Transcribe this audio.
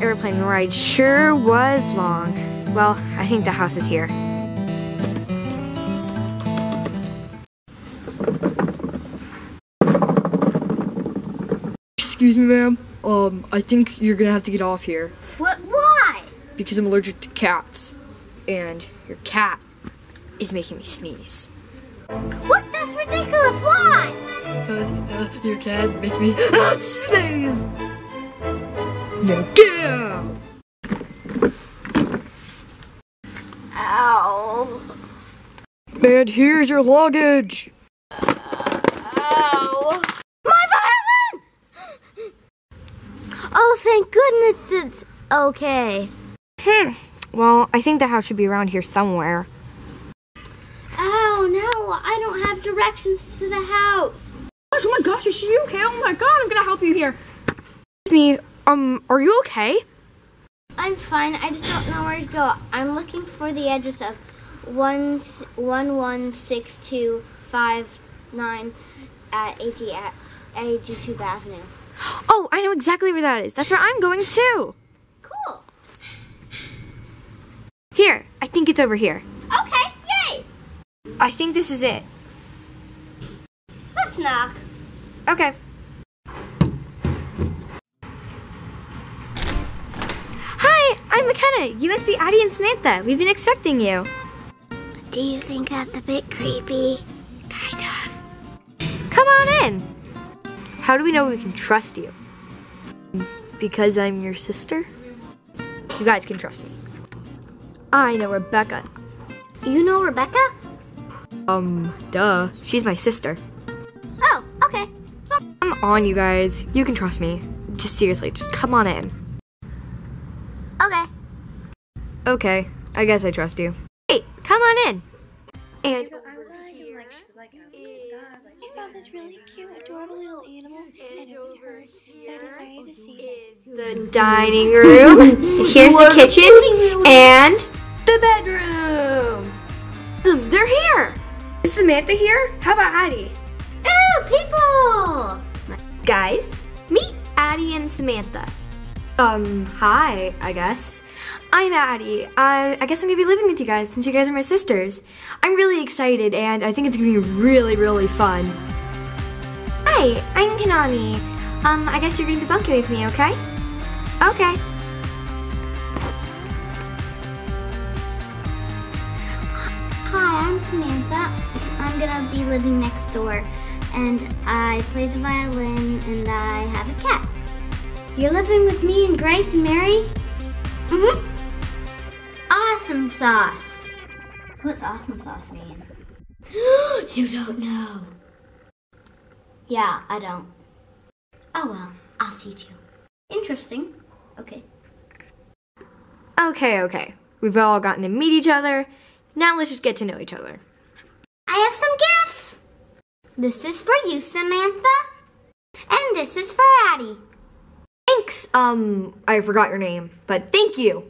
That airplane ride sure was long. Well, I think the house is here. Excuse me, ma'am. Um, I think you're gonna have to get off here What? Why? because I'm allergic to cats, and your cat is making me sneeze. What? That's ridiculous. Why? Because uh, your cat makes me sneeze. Now get out! Ow. And here's your luggage. Ow. My violin! Oh, thank goodness it's okay. Hmm. Well, I think the house should be around here somewhere. Ow, no, I don't have directions to the house. Gosh, oh my gosh, is she okay? Oh my god, I'm gonna help you here. Excuse me, um, are you okay? I'm fine. I just don't know where to go. I'm looking for the address of one one one six two five nine at AG at AG Tube Avenue. Oh, I know exactly where that is. That's where I'm going too. Cool. Here, I think it's over here. Okay, yay! I think this is it. Let's knock. Okay. Hi, I'm McKenna. You must be Addy and Samantha. We've been expecting you. Do you think that's a bit creepy? Kind of. Come on in. How do we know we can trust you? Because I'm your sister? You guys can trust me. I know Rebecca. You know Rebecca? Um, duh. She's my sister. Oh, okay. Come on, you guys. You can trust me. Just seriously, just come on in. Okay. Okay, I guess I trust you. Hey, come on in. And I found this really cute, adorable little animal, and it was hers, so I decided to see it. the dining room. Here's the kitchen and the bedroom. They're here. Is Samantha here? How about Addy? Ooh, people! Guys, meet Addy and Samantha. Um, hi, I guess. I'm Addy. I, I guess I'm gonna be living with you guys since you guys are my sisters. I'm really excited and I think it's gonna be really, really fun. Hi, I'm Kanani. Um, I guess you're gonna be bunking with me, okay? Okay. Hi, I'm Samantha. I'm gonna be living next door, and I play the violin, and I have a cat. You're living with me and Grace and Mary? Mm-hmm. Awesome sauce. What's awesome sauce mean? you don't know. Yeah, I don't. Oh well, I'll teach you. Interesting. Okay. Okay, okay. We've all gotten to meet each other. Now let's just get to know each other. I have some gifts. This is for you, Samantha. And this is for Addy. Thanks. Um, I forgot your name, but thank you.